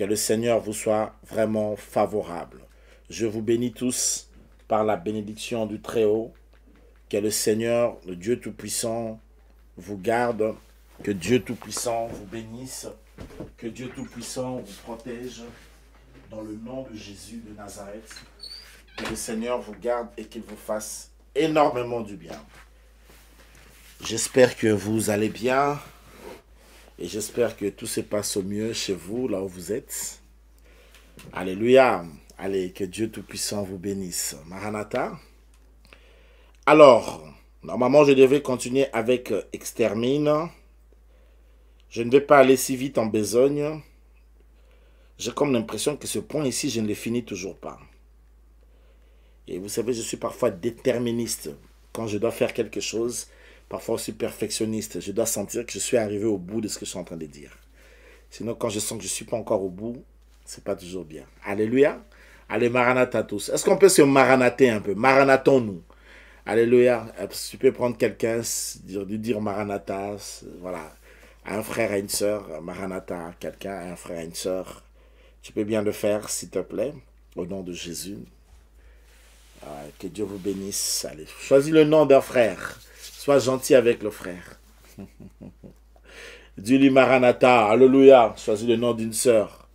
Que le Seigneur vous soit vraiment favorable. Je vous bénis tous par la bénédiction du Très-Haut. Que le Seigneur, le Dieu Tout-Puissant, vous garde. Que Dieu Tout-Puissant vous bénisse. Que Dieu Tout-Puissant vous protège. Dans le nom de Jésus de Nazareth. Que le Seigneur vous garde et qu'il vous fasse énormément du bien. J'espère que vous allez bien et j'espère que tout se passe au mieux chez vous, là où vous êtes. Alléluia. Allez, que Dieu Tout-Puissant vous bénisse. Maranatha. Alors, normalement, je devais continuer avec Extermine. Je ne vais pas aller si vite en besogne. J'ai comme l'impression que ce point ici, je ne l'ai fini toujours pas. Et vous savez, je suis parfois déterministe. Quand je dois faire quelque chose, parfois aussi perfectionniste. Je dois sentir que je suis arrivé au bout de ce que je suis en train de dire. Sinon, quand je sens que je ne suis pas encore au bout, c'est pas toujours bien. Alléluia. Allez, Maranatha tous. Est-ce qu'on peut se maranater un peu? Maranatons-nous. Alléluia. Tu peux prendre quelqu'un, lui dire Maranatha, voilà. un frère, et une soeur, Maranatha, quelqu'un, un frère, et une soeur. Tu peux bien le faire, s'il te plaît, au nom de Jésus. Ah, que Dieu vous bénisse. Allez, choisis le nom d'un frère. Sois gentil avec le frère. Dis-lui Maranatha. Alléluia. Choisis le nom d'une sœur.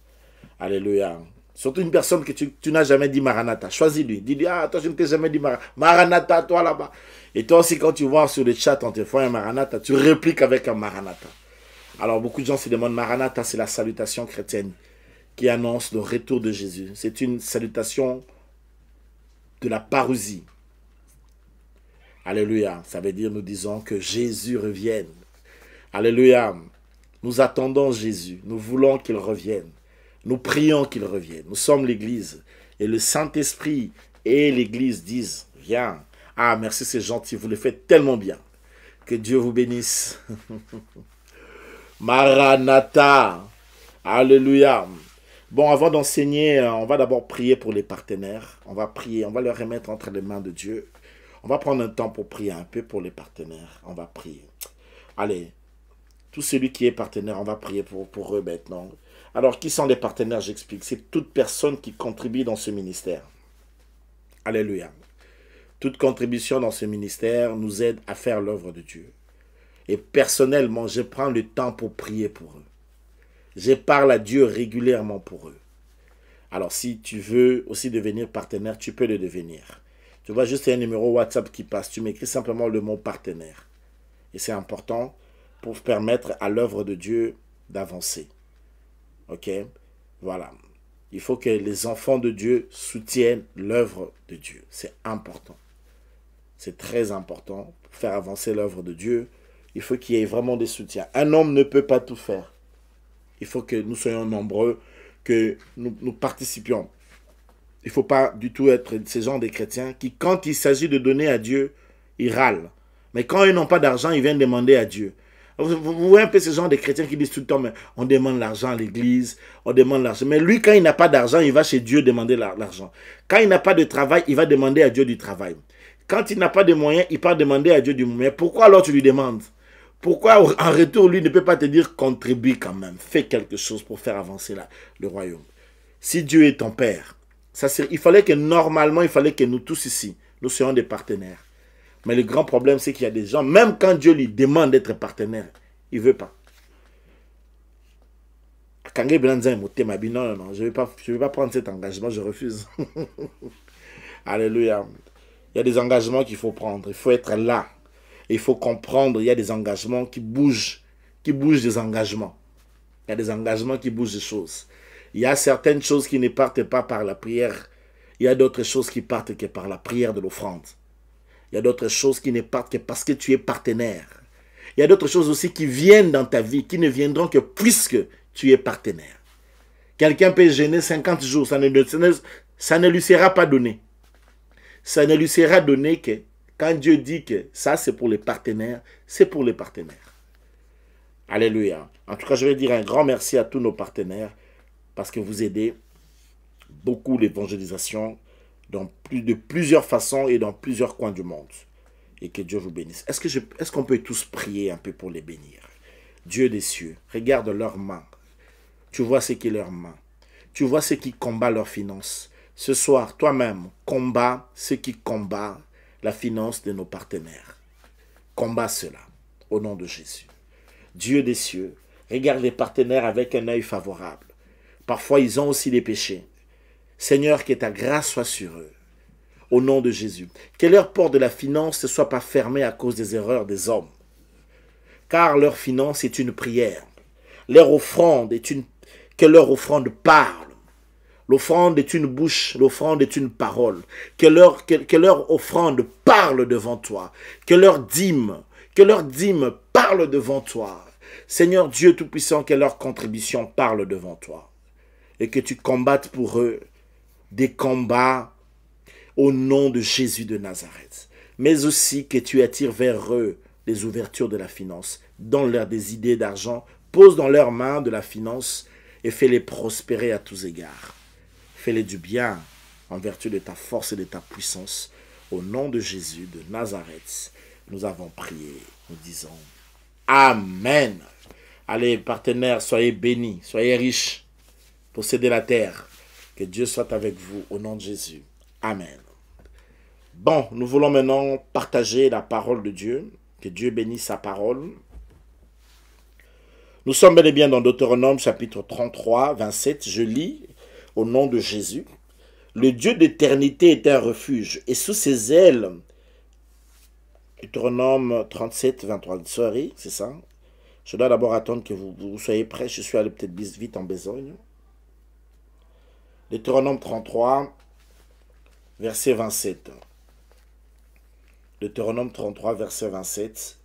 Alléluia. Surtout une personne que tu, n'as jamais dit Maranatha. Choisis-lui. Dis-lui, ah, toi, je ne t'ai jamais dit Maranatha. Maranatha, toi là-bas. Et toi aussi, quand tu vois sur le chat, on te fait un Maranatha, tu répliques avec un Maranatha. Alors, beaucoup de gens se demandent, Maranatha, c'est la salutation chrétienne qui annonce le retour de Jésus. C'est une salutation de la parousie. Alléluia. Ça veut dire nous disons que Jésus revienne. Alléluia. Nous attendons Jésus. Nous voulons qu'il revienne. Nous prions qu'il revienne. Nous sommes l'Église. Et le Saint-Esprit et l'Église disent, viens. Ah, merci, c'est gentil. Vous le faites tellement bien. Que Dieu vous bénisse. Maranatha. Alléluia. Bon, avant d'enseigner, euh, on va d'abord prier pour les partenaires. On va prier, on va leur remettre entre les mains de Dieu. On va prendre un temps pour prier un peu pour les partenaires. On va prier. Allez, tout celui qui est partenaire, on va prier pour, eux maintenant. Alors, qui sont les partenaires? J'explique. C'est toute personne qui contribue dans ce ministère. Alléluia. Toute contribution dans ce ministère nous aide à faire l'œuvre de Dieu. Et personnellement, je prends le temps pour prier pour eux. Je parle à Dieu régulièrement pour eux. Alors, si tu veux aussi devenir partenaire, tu peux le devenir. Tu vois juste un numéro WhatsApp qui passe. Tu m'écris simplement le mot partenaire. Et c'est important pour permettre à l'œuvre de Dieu d'avancer. Ok? Voilà. Il faut que les enfants de Dieu soutiennent l'œuvre de Dieu. C'est important. C'est très important. Pour faire avancer l'œuvre de Dieu, il faut qu'il y ait vraiment des soutiens. Un homme ne peut pas tout faire. Il faut que nous soyons nombreux, que nous, nous participions. Il ne faut pas du tout être ces gens des chrétiens qui, quand il s'agit de donner à Dieu, ils râlent. Mais quand ils n'ont pas d'argent, ils viennent demander à Dieu. Vous, voyez un peu ces gens des chrétiens qui disent tout le temps, on demande l'argent à l'église, on demande l'argent. Mais lui, quand il n'a pas d'argent, il va chez Dieu demander l'argent. Quand il n'a pas de travail, il va demander à Dieu du travail. Quand il n'a pas de moyens, il part demander à Dieu du moyen. Pourquoi alors tu lui demandes? Pourquoi en retour, lui ne peut pas te dire contribue quand même, fais quelque chose pour faire avancer le royaume? Si Dieu est ton Père, il fallait que normalement, il fallait que nous tous ici, nous soyons des partenaires. Mais le grand problème, c'est qu'il y a des gens, même quand Dieu lui demande d'être partenaire, il ne veut pas. non, non, non, je ne vais, pas, vais pas prendre cet engagement, je refuse. Alléluia. Il y a des engagements qu'il faut prendre, il faut être là. il faut comprendre, il y a des engagements qui bougent, qui bougent des engagements. Il y a des engagements qui bougent des choses. Il y a certaines choses qui ne partent pas par la prière. Il y a d'autres choses qui partent que par la prière de l'offrande. Il y a d'autres choses qui ne partent que parce que tu es partenaire. Il y a d'autres choses aussi qui viennent dans ta vie, qui ne viendront que puisque tu es partenaire. Quelqu'un peut gêner 50 jours, ça ne, lui sera pas donné. Ça ne lui sera donné que quand Dieu dit que ça c'est pour les partenaires, c'est pour les partenaires. Alléluia. En tout cas, je vais dire un grand merci à tous nos partenaires parce que vous aidez beaucoup l'évangélisation dans de plusieurs façons et dans plusieurs coins du monde. Et que Dieu vous bénisse. Est-ce qu'on peut tous prier un peu pour les bénir? Dieu des cieux, regarde leurs mains. Tu vois ce qui est leurs mains. tu vois ceux qui combattent leurs finances. Ce soir, toi-même, combat ceux qui combattent la finance de nos partenaires. Combat cela au nom de Jésus. Dieu des cieux, regarde les partenaires avec un œil favorable. Parfois, ils ont aussi des péchés. Seigneur, que ta grâce soit sur eux. Au nom de Jésus. Que leur porte de la finance ne soit pas fermée à cause des erreurs des hommes. Car leur finance est une prière. Leur offrande est une... Que leur offrande parle. L'offrande est une bouche, l'offrande est une parole. Que leur, que leur offrande parle devant toi. Que leur dîme, que leur dîme parle devant toi. Seigneur Dieu Tout-Puissant, que leur contribution parle devant toi. Et que tu combattes pour eux des combats au nom de Jésus de Nazareth. Mais aussi que tu attires vers eux les ouvertures de la finance. Donne-leur des idées d'argent, pose dans leurs mains de la finance et fais-les prospérer à tous égards. Fais-les du bien en vertu de ta force et de ta puissance. Au nom de Jésus de Nazareth, nous avons prié. Nous disons Amen. Allez, partenaires, soyez bénis, soyez riches, possédez la terre. Que Dieu soit avec vous au nom de Jésus. Amen. Bon, nous voulons maintenant partager la parole de Dieu. Que Dieu bénisse sa parole. Nous sommes bel et bien dans Deutéronome chapitre 33, 27. Je lis au nom de Jésus. Le Dieu d'éternité est un refuge, et sous ses ailes, Deutéronome 37, 23, sorry, c'est ça. Je dois d'abord attendre que vous, vous, soyez prêts. Je suis allé peut-être vite en besogne. Deutéronome 33, verset 27. Deutéronome 33, verset 27.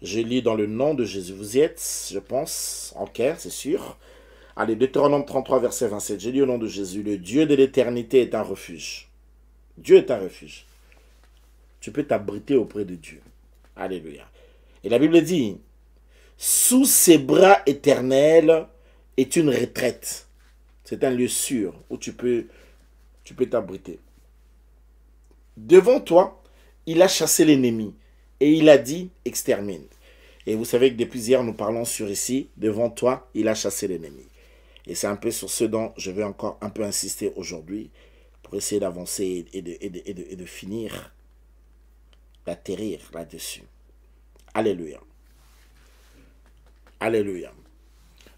Je lis dans le nom de Jésus. Vous y êtes, je pense, en Caire, c'est sûr. Allez, Deutéronome 33, verset 27. Je lis au nom de Jésus. Le Dieu de l'éternité est un refuge. Dieu est un refuge. Tu peux t'abriter auprès de Dieu. Alléluia. Et la Bible dit, sous ses bras éternels est une retraite. C'est un lieu sûr où tu peux t'abriter. Devant toi, il a chassé l'ennemi et il a dit extermine. Et vous savez que depuis hier, nous parlons sur ici, devant toi, il a chassé l'ennemi. Et c'est un peu sur ce dont je vais encore un peu insister aujourd'hui pour essayer d'avancer et de, et, de, et, de, finir, d'atterrir là-dessus. Alléluia. Alléluia.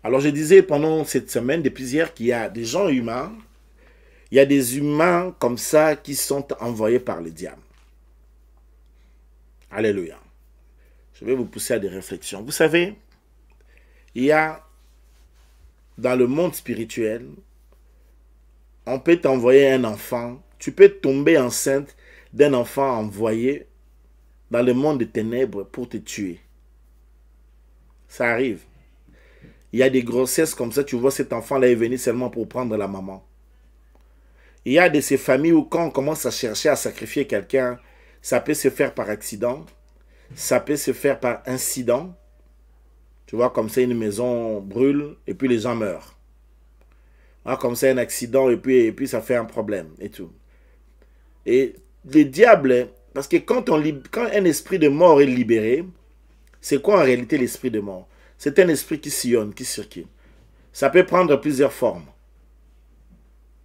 Alors je disais pendant cette semaine, depuis hier, qu'il y a des gens humains, il y a des humains comme ça qui sont envoyés par le diable. Alléluia. Je vais vous pousser à des réflexions. Vous savez, il y a dans le monde spirituel, on peut t'envoyer un enfant, tu peux tomber enceinte d'un enfant envoyé dans le monde des ténèbres pour te tuer. Ça arrive. Il y a des grossesses comme ça, tu vois cet enfant-là est venu seulement pour prendre la maman. Il y a de ces familles où quand on commence à chercher à sacrifier quelqu'un, ça peut se faire par accident, ça peut se faire par incident, tu vois, comme ça, une maison brûle et puis les gens meurent. Ah, comme ça, un accident et puis, ça fait un problème et tout. Et le diable, parce que quand un esprit de mort est libéré, c'est quoi en réalité l'esprit de mort? C'est un esprit qui sillonne, qui circule. Ça peut prendre plusieurs formes.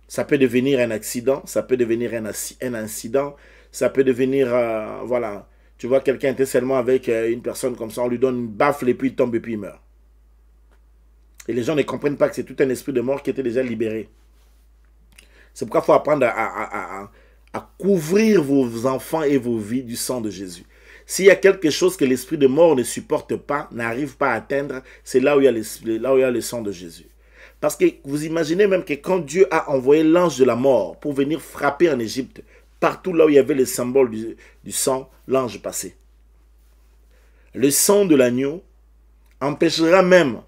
Ça peut devenir un accident, ça peut devenir un, incident, ça peut devenir, euh, voilà, tu vois, quelqu'un était seulement avec euh, une personne comme ça, on lui donne une baffle et puis il tombe et puis il meurt. Et les gens ne comprennent pas que c'est tout un esprit de mort qui était déjà libéré. C'est pourquoi il faut apprendre à, couvrir vos enfants et vos vies du sang de Jésus. S'il y a quelque chose que l'esprit de mort ne supporte pas, n'arrive pas à atteindre, c'est là, où il y a le sang de Jésus. Parce que vous imaginez même que quand Dieu a envoyé l'ange de la mort pour venir frapper en Égypte, Partout là où il y avait le symbole du, sang, l'ange passait. Le sang de l'agneau empêchera même.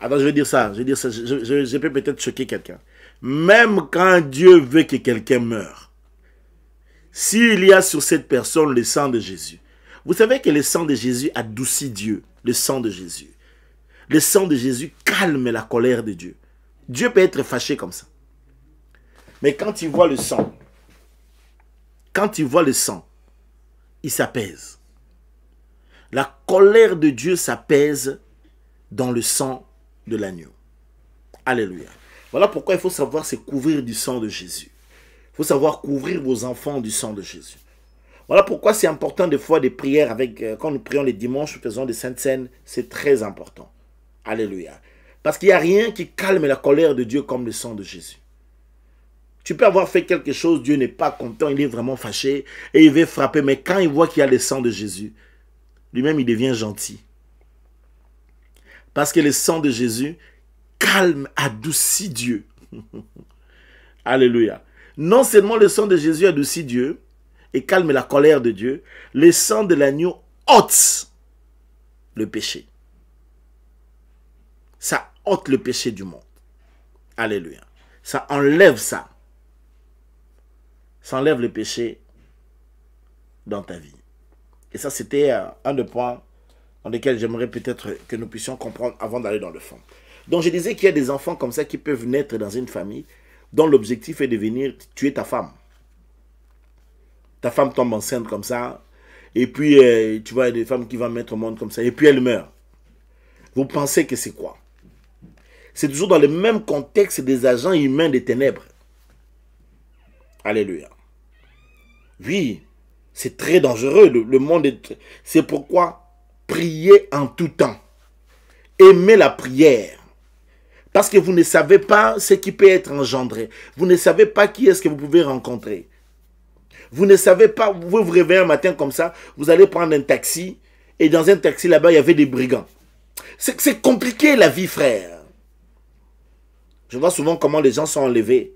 Alors je vais dire ça, je vais dire ça, je, peux peut-être choquer quelqu'un. Même quand Dieu veut que quelqu'un meure, s'il y a sur cette personne le sang de Jésus, vous savez que le sang de Jésus adoucit Dieu, le sang de Jésus. Le sang de Jésus calme la colère de Dieu. Dieu peut être fâché comme ça. Mais quand il voit le sang, quand il voit le sang, il s'apaise. La colère de Dieu s'apaise dans le sang de l'agneau. Alléluia. Voilà pourquoi il faut savoir se couvrir du sang de Jésus. Il faut savoir couvrir vos enfants du sang de Jésus. Voilà pourquoi c'est important des fois des prières avec, euh, quand nous prions les dimanches, nous faisons des saintes scènes, c'est très important. Alléluia. Parce qu'il n'y a rien qui calme la colère de Dieu comme le sang de Jésus. Tu peux avoir fait quelque chose, Dieu n'est pas content, il est vraiment fâché et il veut frapper. Mais quand il voit qu'il y a le sang de Jésus, lui-même il devient gentil. Parce que le sang de Jésus calme, adoucit Dieu. Alléluia. Non seulement le sang de Jésus adoucit Dieu et calme la colère de Dieu, le sang de l'agneau ôte le péché. Ça ôte le péché du monde. Alléluia. Ça enlève ça. Ça enlève le péché dans ta vie. Et ça, c'était euh, un des points dans lesquels j'aimerais peut-être que nous puissions comprendre avant d'aller dans le fond. Donc, je disais qu'il y a des enfants comme ça qui peuvent naître dans une famille dont l'objectif est de venir tuer ta femme. Ta femme tombe enceinte comme ça, et puis euh, tu vois, il y a des femmes qui vont mettre au monde comme ça, et puis elle meurt. Vous pensez que c'est quoi? C'est toujours dans le même contexte des agents humains des ténèbres. Alléluia. Oui, c'est très dangereux. Le, monde est. C'est pourquoi priez en tout temps. Aimez la prière. Parce que vous ne savez pas ce qui peut être engendré. Vous ne savez pas qui est-ce que vous pouvez rencontrer. Vous ne savez pas, vous vous réveillez un matin comme ça, vous allez prendre un taxi, et dans un taxi là-bas, il y avait des brigands. C'est compliqué la vie, frère. Je vois souvent comment les gens sont enlevés.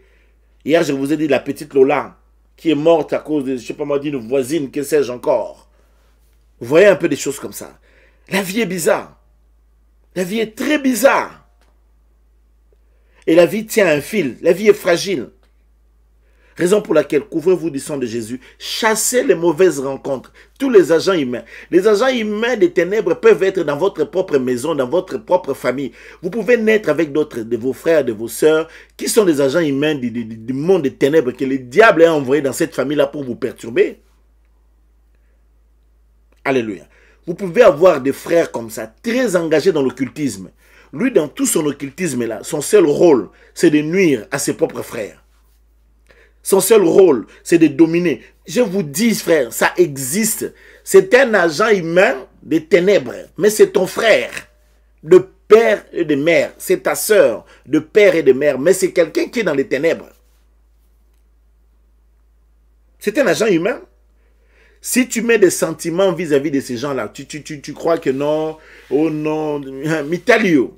Hier, je vous ai dit la petite Lola, qui est morte à cause de, je sais pas moi, d'une voisine, que sais-je encore. Vous voyez un peu des choses comme ça. La vie est bizarre. La vie est très bizarre. Et la vie tient un fil. La vie est fragile. Raison pour laquelle couvrez-vous du sang de Jésus, chassez les mauvaises rencontres, tous les agents humains. Les agents humains des ténèbres peuvent être dans votre propre maison, dans votre propre famille. Vous pouvez naître avec d'autres de vos frères, de vos sœurs, qui sont des agents humains du, monde des ténèbres que le diable a envoyé dans cette famille-là pour vous perturber. Alléluia. Vous pouvez avoir des frères comme ça, très engagés dans l'occultisme. Lui, dans tout son occultisme-là, son seul rôle, c'est de nuire à ses propres frères. Son seul rôle, c'est de dominer. Je vous dis, frère, ça existe. C'est un agent humain des ténèbres, mais c'est ton frère, de père et de mère. C'est ta sœur, de père et de mère, mais c'est quelqu'un qui est dans les ténèbres. C'est un agent humain. Si tu mets des sentiments vis-à-vis de ces gens-là, tu, crois que non, oh non, Mitalio,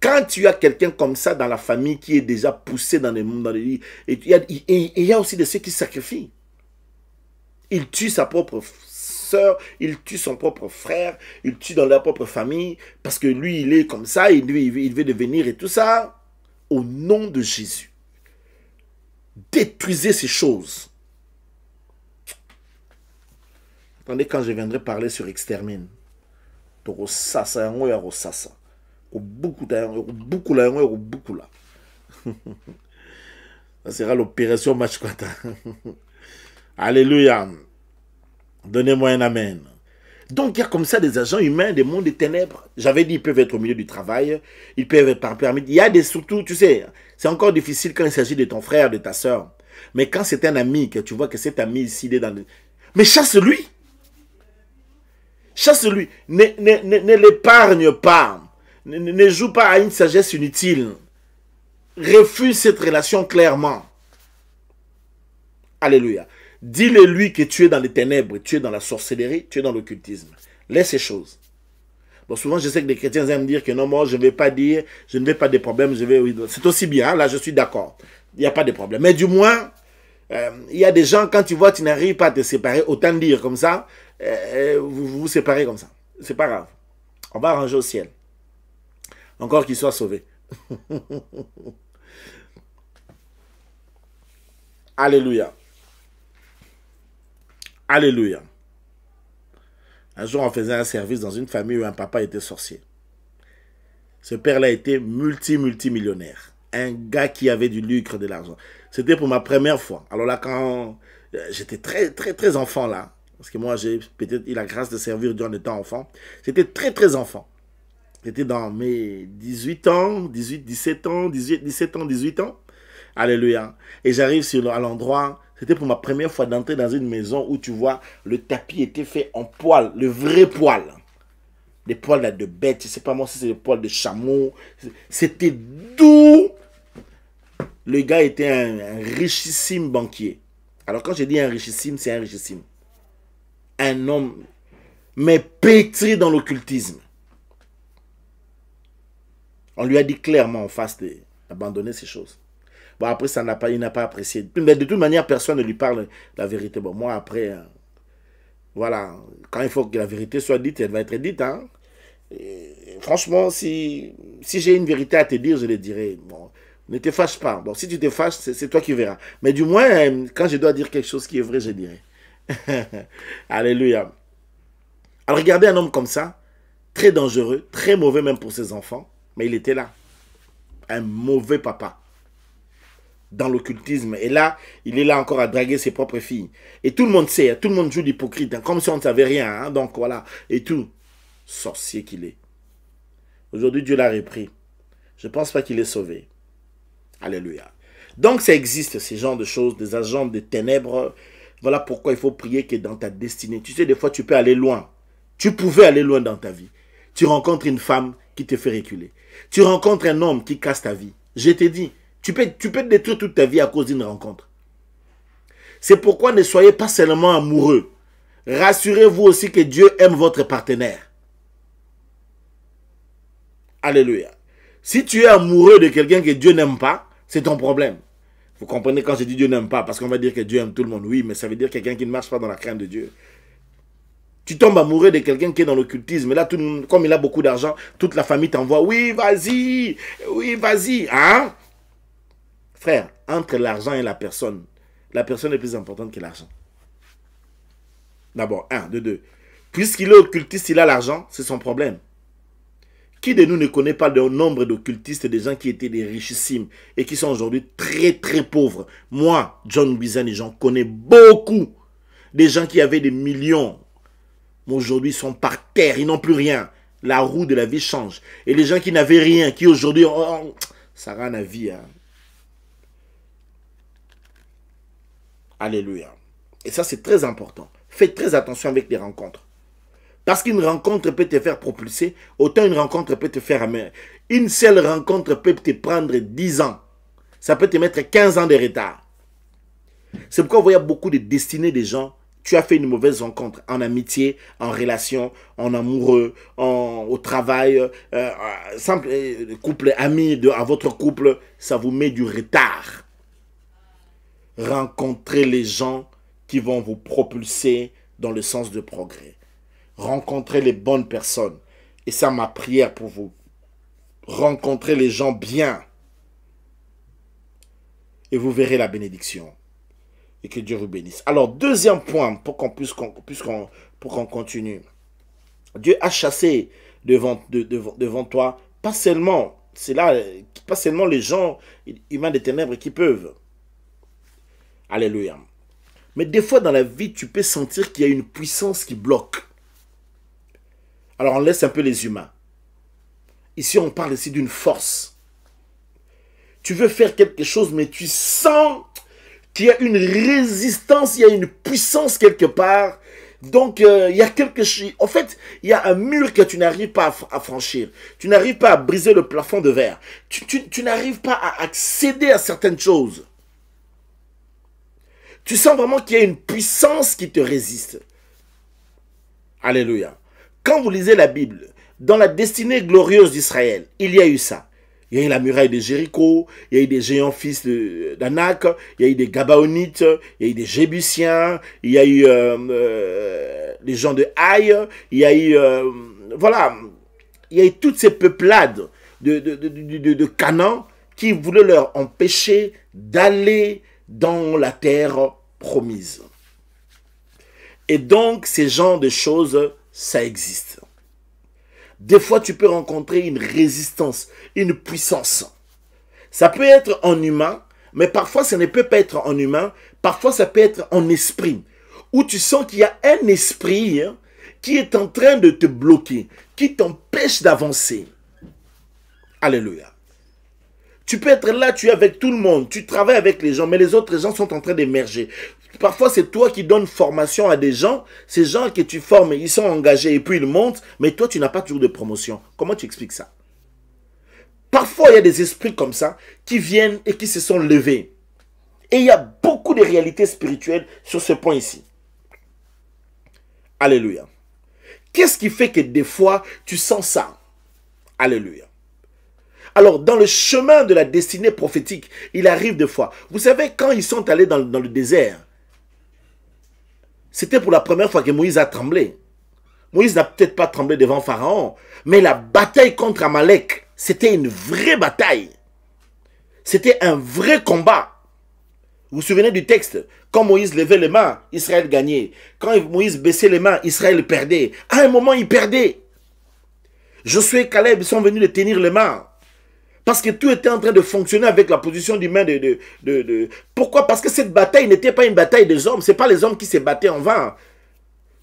quand tu as quelqu'un comme ça dans la famille qui est déjà poussé dans dans les et il y, a, aussi de ceux qui sacrifient. Il tue sa propre soeur, il tue son propre frère, il tue dans leur propre famille, parce que lui, il est comme ça, et il veut devenir et tout ça. Au nom de Jésus, détruisez ces choses. Attendez, quand je viendrai parler sur extermine, ça, ça, ça beaucoup beaucoup là beaucoup là. Ça sera l'opération match alléluia. Donnez-moi un amen. Donc il y a comme ça des agents humains des mondes des ténèbres. J'avais dit ils peuvent être au milieu du travail. Ils peuvent être par permis il y a des surtout tu sais c'est encore difficile quand il s'agit de ton frère de ta soeur mais quand c'est un ami que tu vois que cet ami ici il est dans le... mais chasse-lui chasse-lui ne, ne, ne l'épargne pas ne, joue pas à une sagesse inutile. Refuse cette relation clairement. Alléluia. Dis-le lui que tu es dans les ténèbres, tu es dans la sorcellerie, tu es dans l'occultisme. Laisse ces choses. Bon, souvent, je sais que les chrétiens aiment dire que non, moi, je ne vais pas dire, je ne vais pas de problème, je vais. C'est aussi bien, là, je suis d'accord. Il n'y a pas de problème. Mais du moins, euh, il y a des gens, quand tu vois, tu n'arrives pas à te séparer, autant dire comme ça, euh, vous, vous vous séparez comme ça. C'est pas grave. On va arranger au ciel. Encore qu'il soit sauvé. Alléluia. Alléluia. Un jour, on faisait un service dans une famille où un papa était sorcier. Ce père-là était multi-multimillionnaire. Un gars qui avait du lucre, de l'argent. C'était pour ma première fois. Alors là, quand euh, j'étais très, très, très enfant là, parce que moi, j'ai peut-être eu la grâce de servir durant le temps enfant, c'était très, très enfant. J'étais dans mes 18 ans, 18, 17 ans, 18, 17 ans, 18 ans. Alléluia. Et j'arrive à l'endroit, c'était pour ma première fois d'entrer dans une maison où tu vois, le tapis était fait en poil, le vrai poil. Des poils de bête, je sais pas moi si c'est des poils de chameau. C'était doux. Le gars était un, richissime banquier. Alors quand je dis un richissime, c'est un richissime. Un homme, mais pétri dans l'occultisme. On lui a dit clairement en face d'abandonner ces choses. Bon, après, ça il n'a pas apprécié. Mais de toute manière, personne ne lui parle la vérité. Bon, moi, après, euh, voilà, quand il faut que la vérité soit dite, elle va être dite. Hein. franchement, si, si j'ai une vérité à te dire, je le dirai. Ne te fâche pas. Bon, si tu te fâches, c'est toi qui verras. Mais du moins, euh, quand je dois dire quelque chose qui est vrai, je dirai. Alléluia. Alors, regardez un homme comme ça, très dangereux, très mauvais même pour ses enfants. Mais il était là. Un mauvais papa. Dans l'occultisme. Et là, il est là encore à draguer ses propres filles. Et tout le monde sait, hein, tout le monde joue l'hypocrite, hein, comme si on ne savait rien. Hein, donc voilà. Et tout. Sorcier qu'il est. Aujourd'hui, Dieu l'a repris. Je ne pense pas qu'il est sauvé. Alléluia. Donc ça existe, ces genres de choses, des agents des ténèbres. Voilà pourquoi il faut prier que dans ta destinée. Tu sais, des fois, tu peux aller loin. Tu pouvais aller loin dans ta vie. Tu rencontres une femme qui te fait reculer. Tu rencontres un homme qui casse ta vie. Je t'ai dit, tu peux, tu peux détruire toute ta vie à cause d'une rencontre. C'est pourquoi ne soyez pas seulement amoureux. Rassurez-vous aussi que Dieu aime votre partenaire. Alléluia. Si tu es amoureux de quelqu'un que Dieu n'aime pas, c'est ton problème. Vous comprenez quand je dis Dieu n'aime pas, parce qu'on va dire que Dieu aime tout le monde. Oui, mais ça veut dire quelqu'un qui ne marche pas dans la crainte de Dieu. Tu tombes amoureux de quelqu'un qui est dans l'occultisme. Là, tout, comme il a beaucoup d'argent, toute la famille t'envoie. Oui, vas-y. Oui, vas-y. Hein? Frère, entre l'argent et la personne, la personne est plus importante que l'argent. D'abord, un, de deux. Puisqu'il est occultiste, il a l'argent, c'est son problème. Qui de nous ne connaît pas le nombre d'occultistes, des gens qui étaient des richissimes et qui sont aujourd'hui très très pauvres? Moi, John Bizani, j'en connais beaucoup. Des gens qui avaient des millions, aujourd'hui sont par terre, ils n'ont plus rien. La roue de la vie change. Et les gens qui n'avaient rien, qui aujourd'hui, ça rend la vie. Hein. Alléluia. Et ça, c'est très important. Faites très attention avec les rencontres. Parce qu'une rencontre peut te faire propulser, autant une rencontre peut te faire amener. Une seule rencontre peut te prendre 10 ans. Ça peut te mettre 15 ans de retard. C'est pourquoi vous voyez beaucoup de destinées des gens tu as fait une mauvaise rencontre en amitié, en relation, en amoureux, au travail, euh, euh, simple, euh, couple ami, de, à votre couple, ça vous met du retard. Rencontrez les gens qui vont vous propulser dans le sens de progrès. Rencontrez les bonnes personnes. Et ça, ma prière pour vous. Rencontrez les gens bien. Et vous verrez la bénédiction et que Dieu vous bénisse. Alors, deuxième point, pour qu'on puisse, continue. Dieu a chassé devant, devant toi, pas seulement, c'est là, pas seulement les gens humains des ténèbres qui peuvent. Alléluia. Mais des fois dans la vie, tu peux sentir qu'il y a une puissance qui bloque. Alors on laisse un peu les humains. Ici, on parle ici d'une force. Tu veux faire quelque chose, mais tu sens qu'il y a une résistance, il y a une puissance quelque part. Donc, euh, il y a quelque chose. En fait, il y a un mur que tu n'arrives pas à, franchir. Tu n'arrives pas à briser le plafond de verre. Tu, n'arrives pas à accéder à certaines choses. Tu sens vraiment qu'il y a une puissance qui te résiste. Alléluia. Quand vous lisez la Bible, dans la destinée glorieuse d'Israël, il y a eu ça. Il y a eu la muraille de Jéricho, il y a eu des géants fils d'Anak, il y a eu des Gabaonites, il y a eu des Jébusiens, il y a eu euh, euh, les gens de Haï, il y a eu, euh, voilà, il y a eu toutes ces peuplades de, de, de, de Canaan qui voulaient leur empêcher d'aller dans la terre promise. Et donc, ces genres de choses, ça existe. Des fois, tu peux rencontrer une résistance, une puissance. Ça peut être en humain, mais parfois, ça ne peut pas être en humain. Parfois, ça peut être en esprit. Où tu sens qu'il y a un esprit hein, qui est en train de te bloquer, qui t'empêchent d'avancer. Alléluia. Tu peux être là, tu es avec tout le monde, tu travailles avec les gens, mais les autres gens sont en train d'émerger. Parfois, c'est toi qui donnes formation à des gens. Ces gens que tu formes, ils sont engagés et puis ils montent, mais toi, tu n'as pas toujours de promotion. Comment tu expliques ça? Parfois, il y a des esprits comme ça qui viennent et qui se sont levés. Et il y a beaucoup de réalités spirituelles sur ce point ici. Alléluia. Qu'est-ce qui fait que des fois, tu sens ça? Alléluia. Alors, dans le chemin de la destinée prophétique, il arrive des fois. Vous savez, quand ils sont allés dans, le désert, c'était pour la première fois que Moïse a tremblé. Moïse n'a peut-être pas tremblé devant Pharaon, mais la bataille contre Amalek, c'était une vraie bataille. C'était un vrai combat. Vous vous souvenez du texte? Quand Moïse levait les mains, Israël gagnait. Quand Moïse baissait les mains, Israël perdait. À un moment, il perdait. Josué et Caleb sont venus le tenir les mains. Parce que tout était en train de fonctionner avec la position du main de, de, de, Pourquoi? Parce que cette bataille n'était pas une bataille des hommes. Ce pas les hommes qui se battaient en vain.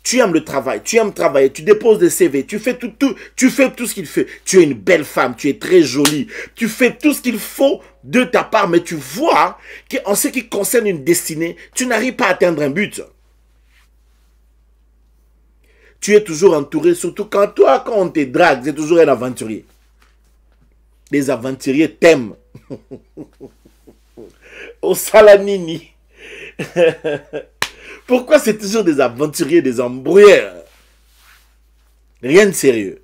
Tu aimes le travail, tu aimes travailler, tu déposes des CV, tu fais tout, tout, tu fais tout ce qu'il fait. Tu es une belle femme, tu es très jolie, tu fais tout ce qu'il faut de ta part, mais tu vois qu'en ce qui concerne une destinée, tu n'arrives pas à atteindre un but. Tu es toujours entouré, surtout quand toi, quand on te drague, c'est toujours un aventurier. Les aventuriers t'aiment. Au Salamini. Pourquoi c'est toujours des aventuriers, des embrouilleurs? Rien de sérieux.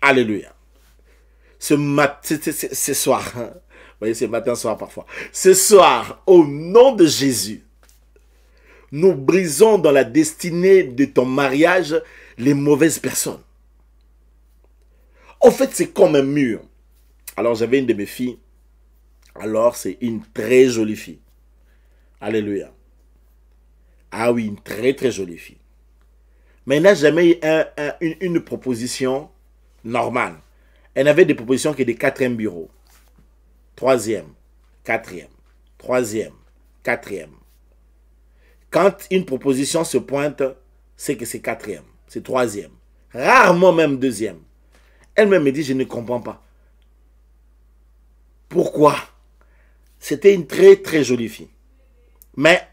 Alléluia. Ce matin, ce soir, hein. vous voyez, c'est matin, soir parfois. Ce soir, au nom de Jésus, nous brisons dans la destinée de ton mariage les mauvaises personnes. En fait, c'est comme un mur. Alors, j'avais une de mes filles. Alors, c'est une très jolie fille. Alléluia. Ah oui, une très très jolie fille. Mais elle n'a jamais eu une, proposition normale. Elle n'avait des propositions que des quatrième bureaux. Troisième, quatrième, troisième, quatrième. Quand une proposition se pointe, c'est que c'est quatrième, c'est troisième. Rarement même deuxième. Elle-même me dit, je ne comprends pas. Pourquoi? C'était une très très jolie fille. Mais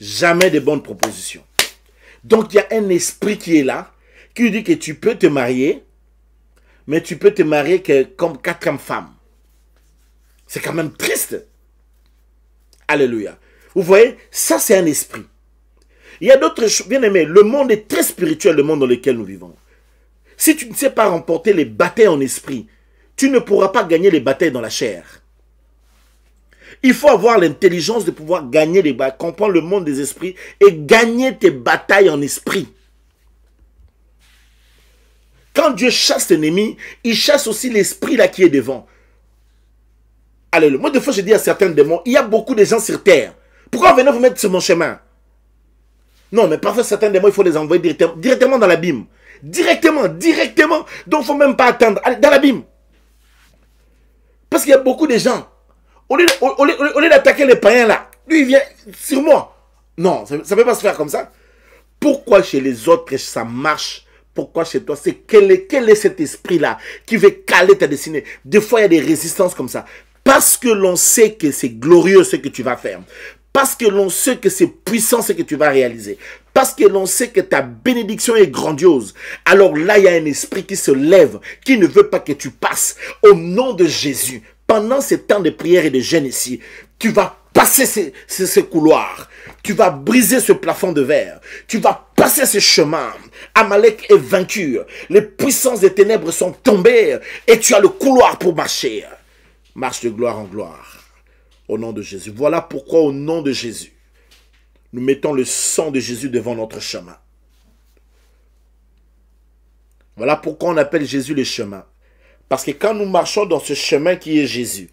jamais de bonnes propositions. Donc il y a un esprit qui est là, qui dit que tu peux te marier, mais tu peux te marier que comme quatrième femme. C'est quand même triste. Alléluia. Vous voyez, ça c'est un esprit. Il y a d'autres choses, bien aimé, le monde est très spirituel, le monde dans lequel nous vivons. Si tu ne sais pas remporter les batailles en esprit, tu ne pourras pas gagner les batailles dans la chair. Il faut avoir l'intelligence de pouvoir gagner les batailles, comprendre le monde des esprits et gagner tes batailles en esprit. Quand Dieu chasse l'ennemi, il chasse aussi l'esprit là qui est devant. Allez, moi, des fois, je dis à certains démons, il y a beaucoup de gens sur terre. Pourquoi venez vous mettre sur mon chemin? Non, mais parfois, certains démons, il faut les envoyer directement, directement dans l'abîme. Directement, directement. Donc, il ne faut même pas attendre. Allez, dans l'abîme. Parce qu'il y a beaucoup de gens. Au lieu, d'attaquer les païens là, lui il vient sur moi. Non, ça ne peut pas se faire comme ça. Pourquoi chez les autres ça marche? Pourquoi chez toi? C'est quel est, quel est cet esprit-là qui veut caler ta destinée? Des fois, il y a des résistances comme ça. Parce que l'on sait que c'est glorieux ce que tu vas faire. Parce que l'on sait que c'est puissant ce que tu vas réaliser. Parce que l'on sait que ta bénédiction est grandiose. Alors là, il y a un esprit qui se lève, qui ne veut pas que tu passes. Au nom de Jésus, pendant ces temps de prière et de jeûne ici, tu vas passer ces, couloirs. Tu vas briser ce plafond de verre. Tu vas passer ce chemin. Amalek est vaincu. Les puissances des ténèbres sont tombées. Et tu as le couloir pour marcher. Marche de gloire en gloire. Au nom de Jésus. Voilà pourquoi au nom de Jésus, nous mettons le sang de Jésus devant notre chemin. Voilà pourquoi on appelle Jésus le chemin. Parce que quand nous marchons dans ce chemin qui est Jésus,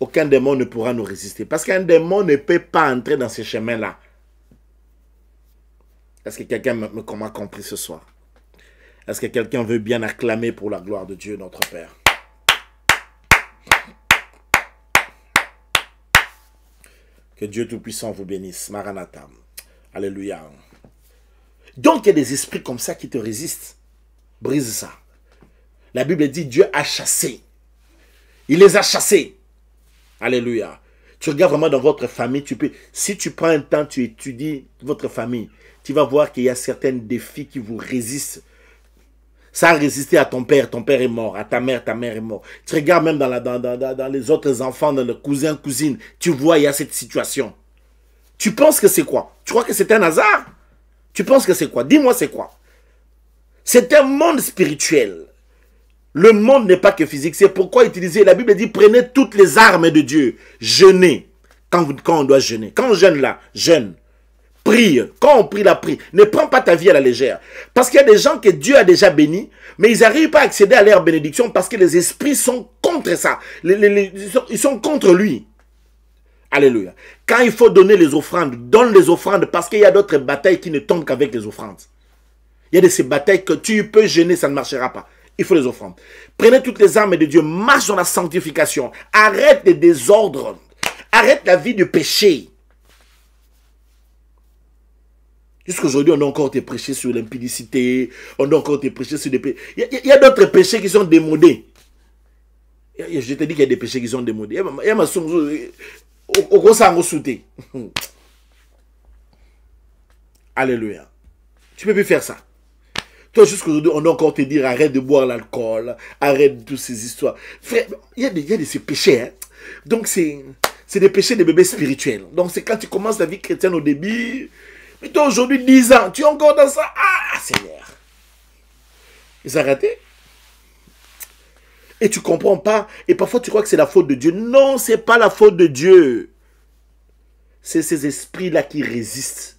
aucun démon ne pourra nous résister. Parce qu'un démon ne peut pas entrer dans ce chemin-là. Est-ce que quelqu'un m'a compris ce soir? Est-ce que quelqu'un veut bien acclamer pour la gloire de Dieu, notre Père? Que Dieu Tout-Puissant vous bénisse. Maranatha. Alléluia. Donc il y a des esprits comme ça qui te résistent. Brise ça. La Bible dit Dieu a chassé. Il les a chassés. Alléluia. Tu regardes vraiment dans votre famille, si tu prends un temps, tu étudies votre famille, tu vas voir qu'il y a certains défis qui vous résistent. Ça a résisté à ton père, ton père est mort, à ta mère, ta mère est mort. Tu regardes même dans, les autres enfants, dans le cousin, cousine, tu vois, il y a cette situation. Tu penses que c'est quoi? Tu crois que c'est un hasard? Tu penses que c'est quoi? Dis-moi c'est quoi C'est un monde spirituel. Le monde n'est pas que physique. C'est pourquoi utiliser, la Bible dit, prenez toutes les armes de Dieu. Jeûnez. Quand, quand on doit jeûner. Quand on jeûne là, jeûne. Prie. Quand on prie la prie. Ne prends pas ta vie à la légère. Parce qu'il y a des gens que Dieu a déjà bénis, mais ils n'arrivent pas à accéder à leur bénédiction parce que les esprits sont contre ça. ils sont contre lui. Alléluia. Quand il faut donner les offrandes, donne les offrandes parce qu'il y a d'autres batailles qui ne tombent qu'avec les offrandes. Il y a de ces batailles que tu peux gêner, ça ne marchera pas il faut les offrandes. Prenez toutes les armes de Dieu, marche dans la sanctification, arrête les désordres, arrête la vie de péché. Jusqu'aujourd'hui, on a encore été prêché sur l'impudicité, on a encore été prêché sur des péchés. Il y a, d'autres péchés qui sont démodés. Je te dis qu'il y a des péchés qui sont démodés. Il y a ma Alléluia. Tu peux plus faire ça. Toi, jusqu'aujourd'hui, on doit encore te dire arrête de boire l'alcool, arrête de toutes ces histoires. Frère, il y a, des, a ces péchés. Hein. Donc, c'est des péchés de bébés spirituels. Donc, c'est quand tu commences la vie chrétienne au début. Mais toi, aujourd'hui, 10 ans, tu es encore dans ça? Ah, Seigneur. Ils ont arrêté. Et tu comprends pas. Et parfois, tu crois que c'est la faute de Dieu. Non, c'est pas la faute de Dieu. C'est ces esprits-là qui résistent.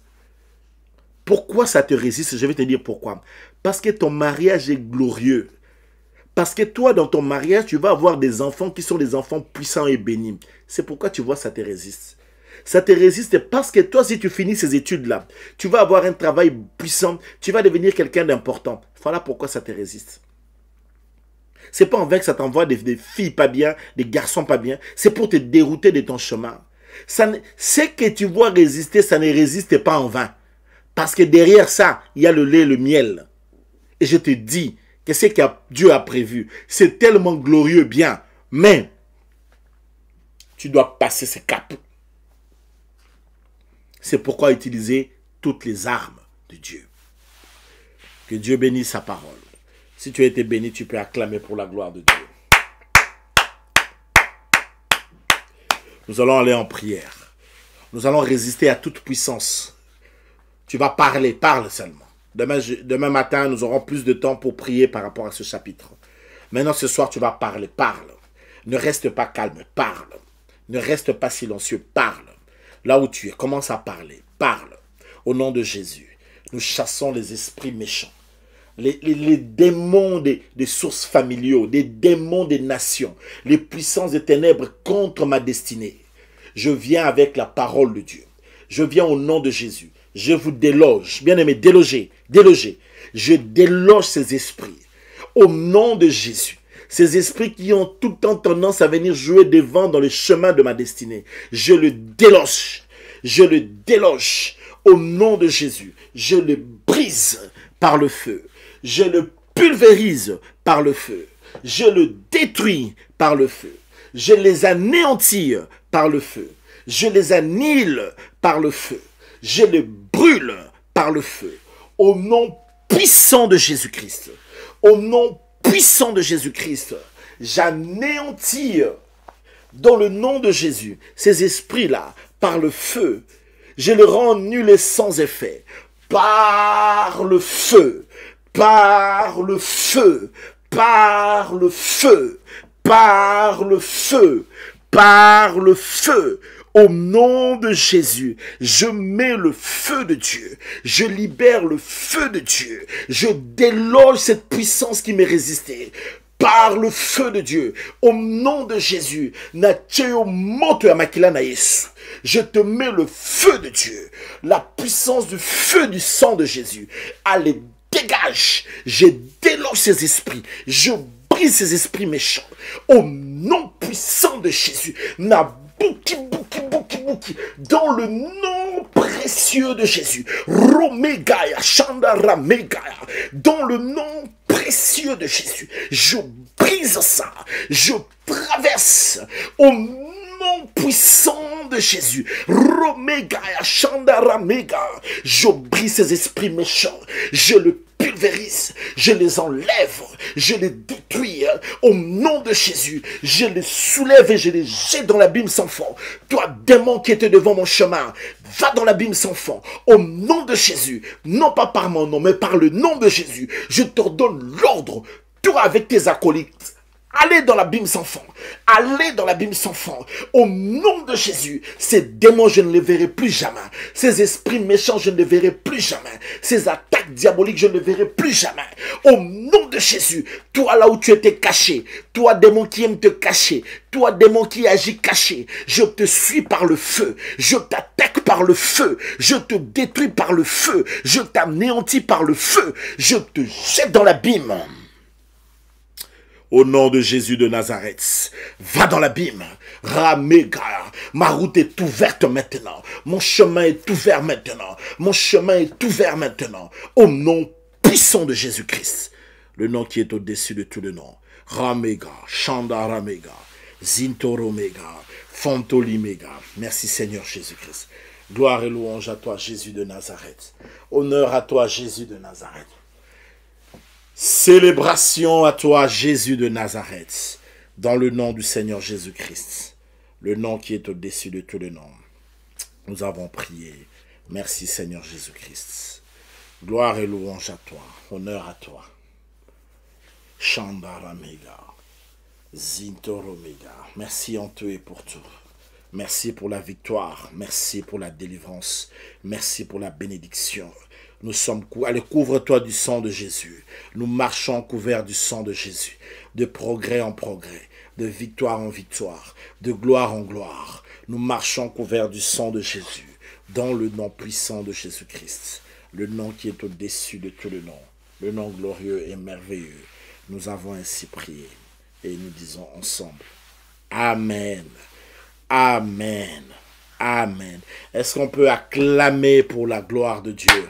Pourquoi ça te résiste? Je vais te dire pourquoi. Parce que ton mariage est glorieux. Parce que toi, dans ton mariage, tu vas avoir des enfants qui sont des enfants puissants et bénis. C'est pourquoi tu vois, ça te résiste. Ça te résiste parce que toi, si tu finis ces études-là, tu vas avoir un travail puissant, tu vas devenir quelqu'un d'important. Voilà pourquoi ça te résiste. C'est pas en vain que ça t'envoie des, filles pas bien, des garçons pas bien. C'est pour te dérouter de ton chemin. Ce que tu vois résister, ça ne résiste pas en vain. Parce que derrière ça, il y a le lait, le miel. Et je te dis que ce que Dieu a prévu, c'est tellement glorieux, bien. Mais, tu dois passer ce cap. C'est pourquoi utiliser toutes les armes de Dieu. Que Dieu bénisse sa parole. Si tu as été béni, tu peux acclamer pour la gloire de Dieu. Nous allons aller en prière. Nous allons résister à toute puissance. Tu vas parler, parle seulement. Demain, matin, nous aurons plus de temps pour prier par rapport à ce chapitre. Maintenant, ce soir, tu vas parler. Parle. Ne reste pas calme. Parle. Ne reste pas silencieux. Parle. Là où tu es, commence à parler. Parle. Au nom de Jésus, nous chassons les esprits méchants. Les, démons des, sources familiaux, des démons des nations, les puissances des ténèbres contre ma destinée. Je viens avec la parole de Dieu. Je viens au nom de Jésus je vous déloge. Bien aimé, délogez, délogez. Je déloge ces esprits. Au nom de Jésus. Ces esprits qui ont tout le temps tendance à venir jouer devant dans le chemin de ma destinée. Je le déloge. Je le déloge. Au nom de Jésus. Je le brise par le feu. Je le pulvérise par le feu. Je le détruis par le feu. Je les anéantis par le feu. Je les annihile par le feu je les brûle par le feu. Au nom puissant de Jésus-Christ. Au nom puissant de Jésus-Christ. J'anéantis dans le nom de Jésus ces esprits-là par le feu. Je les rends nuls et sans effet. Par le feu. Par le feu. Par le feu. Par le feu. Par le feu. Au nom de Jésus, je mets le feu de Dieu. Je libère le feu de Dieu. Je déloge cette puissance qui m'est résistée par le feu de Dieu. Au nom de Jésus, je te mets le feu de Dieu, la puissance du feu du sang de Jésus. Allez, dégage. Je déloge ces esprits. Je brise ces esprits méchants. Au nom puissant de Jésus, dans le nom précieux de Jésus. Romegaya, Shandara Megaya, dans le nom précieux de Jésus. Je brise ça. Je traverse au nom puissant de Jésus. Romega Mega. Je brise ces esprits méchants. Je le je les enlève, je les détruis hein. au nom de Jésus. Je les soulève et je les jette dans l'abîme sans fond. Toi, démon qui était devant mon chemin, va dans l'abîme sans fond. Au nom de Jésus, non pas par mon nom, mais par le nom de Jésus, je te donne l'ordre, toi avec tes acolytes Allez dans l'abîme sans fond. Allez dans l'abîme sans fond. Au nom de Jésus, ces démons, je ne les verrai plus jamais. Ces esprits méchants, je ne les verrai plus jamais. Ces attaques diaboliques, je ne les verrai plus jamais. Au nom de Jésus, toi là où tu étais caché, toi démon qui aime te cacher, toi démon qui agit caché, je te suis par le feu. Je t'attaque par le feu. Je te détruis par le feu. Je t'anéantis par le feu. Je te jette dans l'abîme au nom de Jésus de Nazareth. Va dans l'abîme. Ramega. Ma route est ouverte maintenant. Mon chemin est ouvert maintenant. Mon chemin est ouvert maintenant. Au nom puissant de Jésus-Christ. Le nom qui est au-dessus de tout le nom. Ramega. Chanda Ramega. Zintoromega. Fontolimega. Merci Seigneur Jésus-Christ. Gloire et louange à toi Jésus de Nazareth. Honneur à toi Jésus de Nazareth. Célébration à toi, Jésus de Nazareth, dans le nom du Seigneur Jésus-Christ, le nom qui est au-dessus de tous les noms. Nous avons prié. Merci Seigneur Jésus-Christ. Gloire et louange à toi, honneur à toi. Chandaramega, Zintoromega. Merci en tout et pour tout. Merci pour la victoire. Merci pour la délivrance. Merci pour la bénédiction. Nous sommes allez couvre-toi du sang de Jésus. Nous marchons couverts du sang de Jésus, de progrès en progrès, de victoire en victoire, de gloire en gloire. Nous marchons couverts du sang de Jésus, dans le nom puissant de Jésus-Christ, le nom qui est au-dessus de tout le nom, le nom glorieux et merveilleux. Nous avons ainsi prié et nous disons ensemble Amen. Amen. Amen. Est-ce qu'on peut acclamer pour la gloire de Dieu?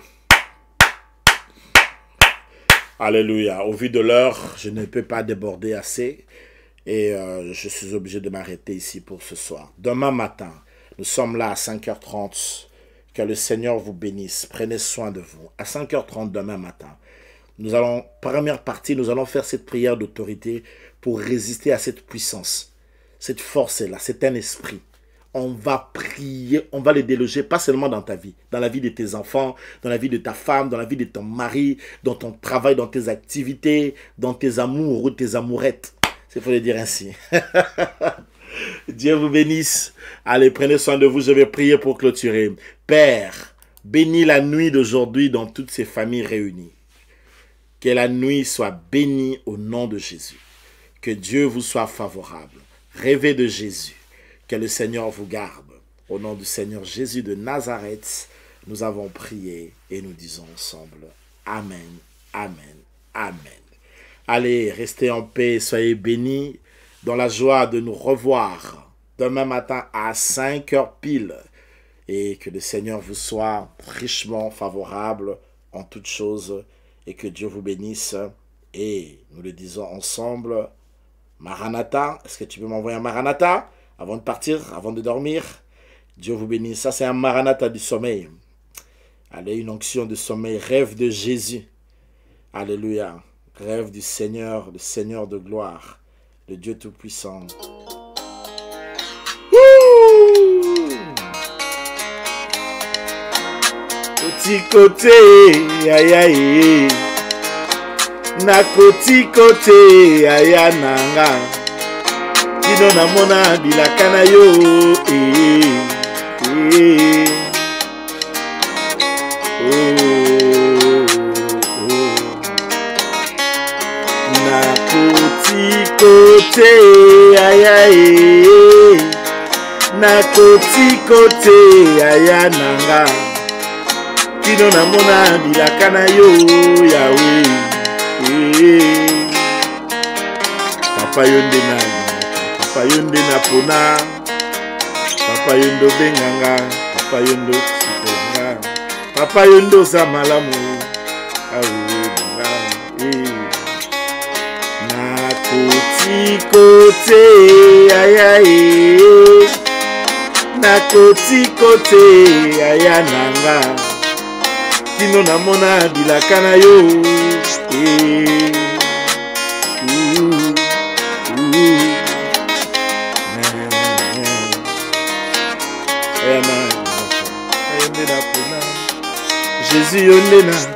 Alléluia. Au vu de l'heure, je ne peux pas déborder assez et euh, je suis obligé de m'arrêter ici pour ce soir. Demain matin, nous sommes là à 5h30. Que le Seigneur vous bénisse. Prenez soin de vous. À 5h30 demain matin, nous allons, première partie, nous allons faire cette prière d'autorité pour résister à cette puissance. Cette force-là, c'est un esprit on va prier, on va les déloger, pas seulement dans ta vie, dans la vie de tes enfants, dans la vie de ta femme, dans la vie de ton mari, dans ton travail, dans tes activités, dans tes amours ou tes amourettes. C'est faut le dire ainsi. Dieu vous bénisse. Allez, prenez soin de vous. Je vais prier pour clôturer. Père, bénis la nuit d'aujourd'hui dans toutes ces familles réunies. Que la nuit soit bénie au nom de Jésus. Que Dieu vous soit favorable. Rêvez de Jésus que le Seigneur vous garde. Au nom du Seigneur Jésus de Nazareth, nous avons prié et nous disons ensemble Amen, Amen, Amen. Allez, restez en paix, soyez bénis dans la joie de nous revoir demain matin à 5 heures pile. Et que le Seigneur vous soit richement favorable en toutes choses et que Dieu vous bénisse. Et nous le disons ensemble, Maranatha, est-ce que tu peux m'envoyer un Maranatha? Avant de partir, avant de dormir. Dieu vous bénisse. Ça, c'est un maranatha du sommeil. Allez, une onction de sommeil. Rêve de Jésus. Alléluia. Rêve du Seigneur, le Seigneur de gloire, le Dieu Tout-Puissant. Aïe aïe. Aïe nanga. Kino namona bilaka na yo eh, eh. Oh, oh. nakotikote ayae nakotikote aya nanga kino namona bilaka na yo yawe eh. papa yo nde nani papa yo nde napona papa yo nde obenganga papa yo nde osikonga papa yo nde oza malamu aoyebanga eh. nakotiko te aya e eh. nakotiko te aya nanga kino namona bilaka na yo e. see you later.